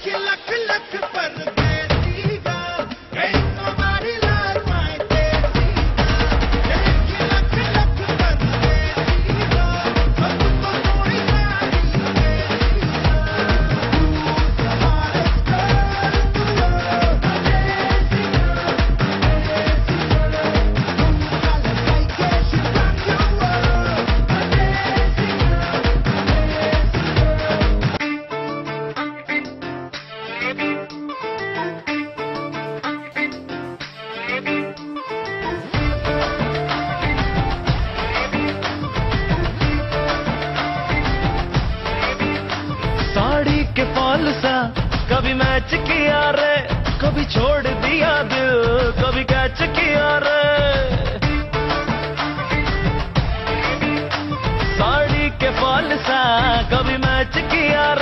kill के fall सा। कभी मैच किया रे, कभी छोड़ दिया दिल, कभी कैच किया रे। साड़ी के पाल सा, कभी मैच किया रे।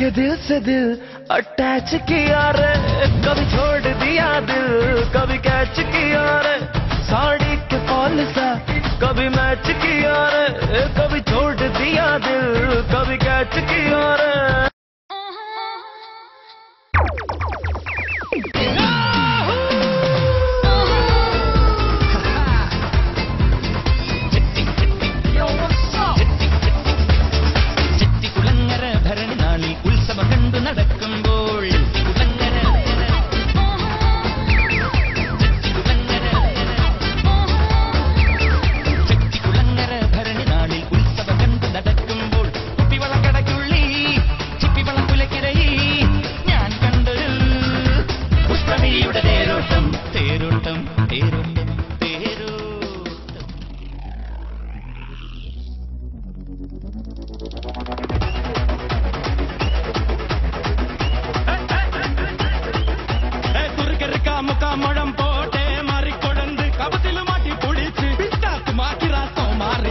के दिल से दिल अटैच किया रे। कभी छोड़ दिया दिल, कभी कैच किया रे। साड़ी के फॉल सा, कभी मैच किया रे। कभी छोड़ दिया दिल, कभी कैच किया amarre.